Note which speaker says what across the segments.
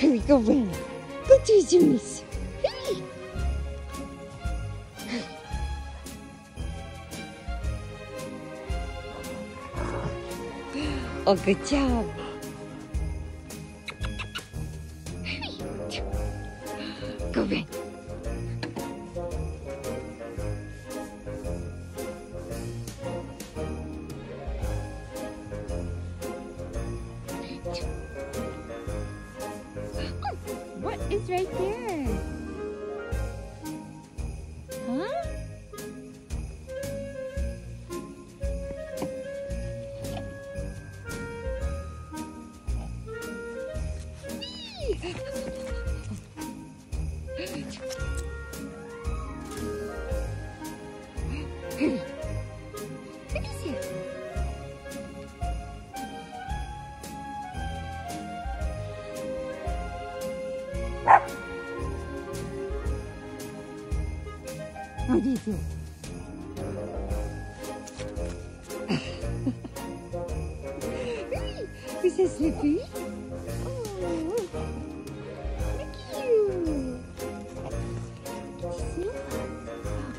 Speaker 1: Go Go to Jimmy's. Oh, good job. Go, Ben. Is right there? Huh? What is that Slippy? Oh, look you.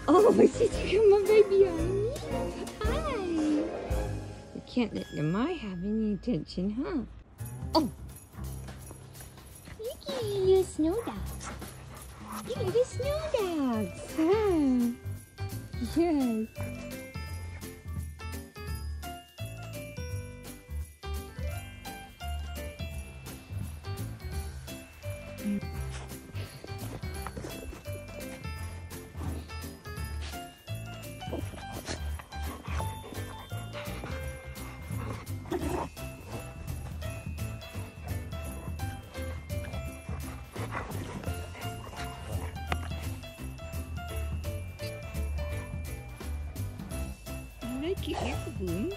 Speaker 1: Oh, is it you, my baby honey? Hi. You can't let your my have any attention, huh? Oh. Look at you, little snow dogs. You little snow dogs? Yes. Your air balloons.